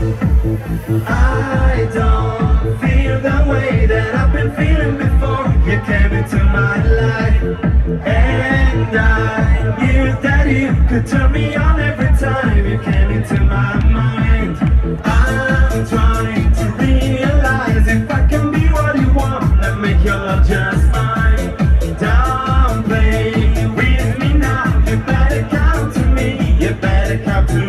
I don't feel the way that I've been feeling before. You came into my life And I knew that you could turn me on every time you came into my mind. I'm trying to realize if I can be what you want and make your love just mine. Don't play with me now, you better come to me, you better come to